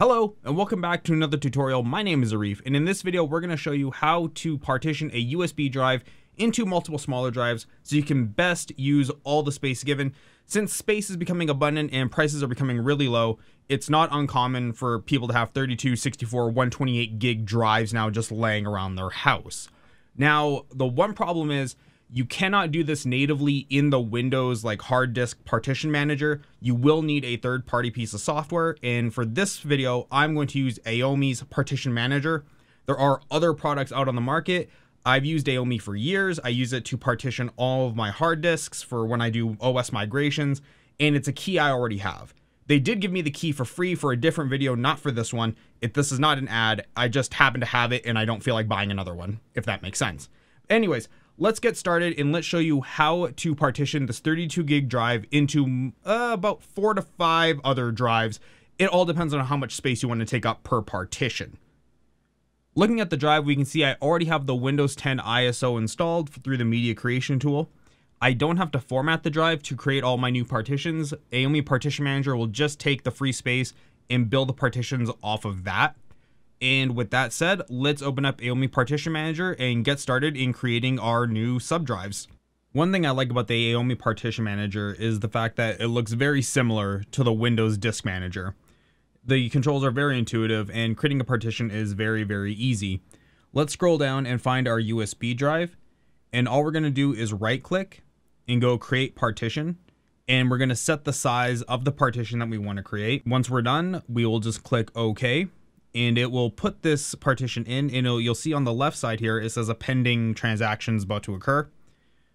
Hello and welcome back to another tutorial. My name is Arif and in this video we're going to show you how to partition a USB drive into multiple smaller drives so you can best use all the space given. Since space is becoming abundant and prices are becoming really low, it's not uncommon for people to have 32, 64, 128 gig drives now just laying around their house. Now, the one problem is you cannot do this natively in the Windows like hard disk partition manager. You will need a third party piece of software. And for this video, I'm going to use AOMEI's partition manager. There are other products out on the market. I've used AOMEI for years. I use it to partition all of my hard disks for when I do OS migrations, and it's a key I already have. They did give me the key for free for a different video, not for this one. If this is not an ad, I just happen to have it and I don't feel like buying another one, if that makes sense. Anyways, let's get started and let's show you how to partition this 32 gig drive into uh, about four to five other drives. It all depends on how much space you want to take up per partition. Looking at the drive, we can see I already have the Windows 10 ISO installed through the media creation tool. I don't have to format the drive to create all my new partitions. AOMEI Partition Manager will just take the free space and build the partitions off of that. And with that said, let's open up AOMEI Partition Manager and get started in creating our new subdrives. One thing I like about the AOMEI Partition Manager is the fact that it looks very similar to the Windows Disk Manager. The controls are very intuitive and creating a partition is very, very easy. Let's scroll down and find our USB drive. And all we're going to do is right click and go create partition. And we're going to set the size of the partition that we want to create. Once we're done, we will just click OK and it will put this partition in and you'll see on the left side here it says a pending transaction is about to occur.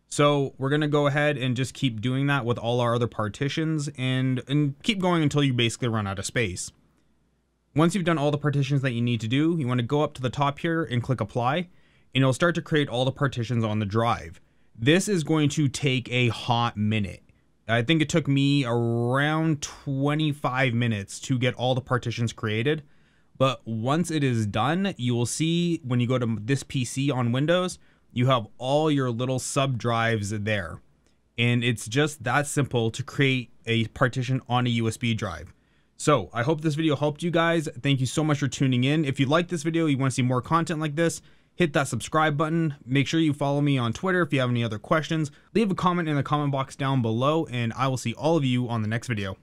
So we're going to go ahead and just keep doing that with all our other partitions and and keep going until you basically run out of space. Once you've done all the partitions that you need to do you want to go up to the top here and click apply and it'll start to create all the partitions on the drive. This is going to take a hot minute. I think it took me around 25 minutes to get all the partitions created but once it is done, you will see when you go to this PC on Windows, you have all your little sub drives there. And it's just that simple to create a partition on a USB drive. So I hope this video helped you guys. Thank you so much for tuning in. If you like this video, you want to see more content like this, hit that subscribe button. Make sure you follow me on Twitter if you have any other questions. Leave a comment in the comment box down below and I will see all of you on the next video.